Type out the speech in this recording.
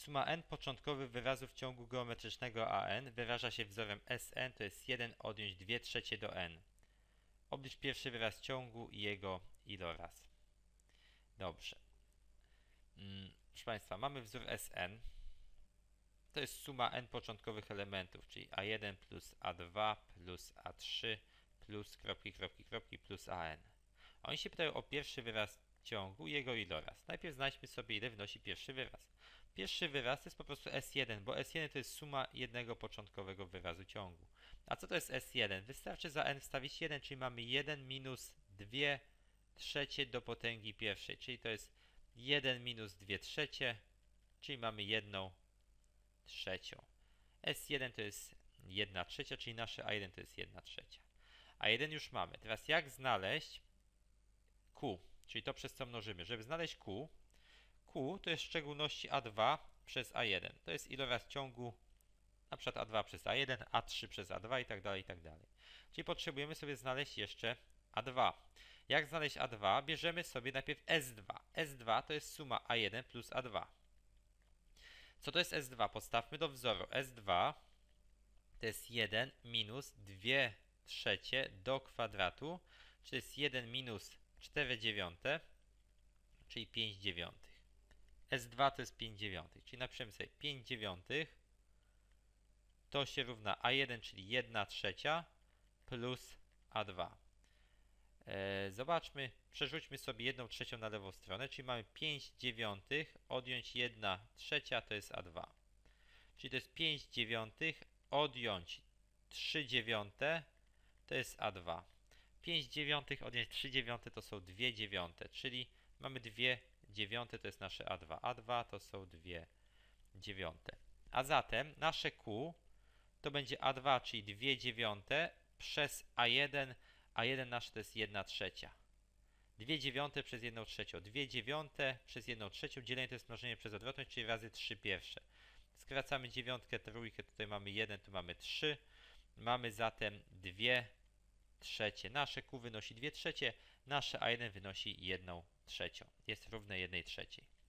Suma n początkowych wyrazów ciągu geometrycznego AN wyraża się wzorem Sn, to jest 1 odjąć 2 trzecie do n. Oblicz pierwszy wyraz ciągu i jego iloraz. Dobrze. Mm, proszę Państwa, mamy wzór Sn. To jest suma n początkowych elementów, czyli A1 plus A2 plus A3 plus kropki, kropki, kropki plus AN. Oni się pytają o pierwszy wyraz ciągu i jego iloraz. Najpierw znajdźmy sobie, ile wynosi pierwszy wyraz. Pierwszy wyraz to jest po prostu S1, bo S1 to jest suma jednego początkowego wyrazu ciągu. A co to jest S1? Wystarczy za n wstawić 1, czyli mamy 1 minus 2 trzecie do potęgi pierwszej, czyli to jest 1 minus 2 trzecie, czyli mamy 1 trzecią. S1 to jest 1 trzecia, czyli nasze A1 to jest 1 trzecia. A1 już mamy. Teraz jak znaleźć Q, czyli to przez co mnożymy? Żeby znaleźć Q, Q to jest w szczególności A2 przez A1. To jest iloraz ciągu na przykład A2 przez A1, A3 przez A2 i tak dalej, i tak dalej. Czyli potrzebujemy sobie znaleźć jeszcze A2. Jak znaleźć A2? Bierzemy sobie najpierw S2. S2 to jest suma A1 plus A2. Co to jest S2? Podstawmy do wzoru. S2 to jest 1 minus 2 trzecie do kwadratu, czyli jest 1 minus 4 dziewiąte, czyli 5 dziewiątych. S2 to jest 5 dziewiątych, czyli napiszemy sobie 5 dziewiątych to się równa A1, czyli 1 trzecia plus A2. E, zobaczmy, przerzućmy sobie 1 trzecią na lewą stronę, czyli mamy 5 dziewiątych, odjąć 1 trzecia to jest A2. Czyli to jest 5 dziewiątych, odjąć 3 dziewiąte to jest A2. 5 dziewiątych odjąć 3 dziewiąte to są 2 dziewiąte, czyli mamy 2 dziewiąte to jest nasze A2. A2 to są 2 dziewiąte. A zatem nasze Q to będzie A2, czyli 2 dziewiąte przez A1, A1 nasze to jest 1 trzecia. 2 dziewiąte przez 1 trzecią. 2 dziewiąte przez 1 trzecią. Dzielenie to jest mnożenie przez odwrotność, czyli razy 3 pierwsze. Skracamy dziewiątkę, trójkę, tutaj mamy 1, tu mamy 3. Mamy zatem 2 trzecie. Nasze Q wynosi 2 trzecie, nasze A1 wynosi 1 trzecią. Jest równe 1 trzeciej.